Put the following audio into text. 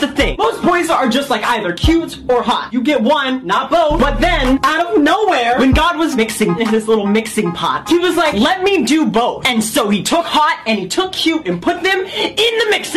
the thing. Most boys are just like either cute or hot. You get one, not both. But then, out of nowhere, when God was mixing in this little mixing pot, he was like, let me do both. And so he took hot and he took cute and put them in the mix.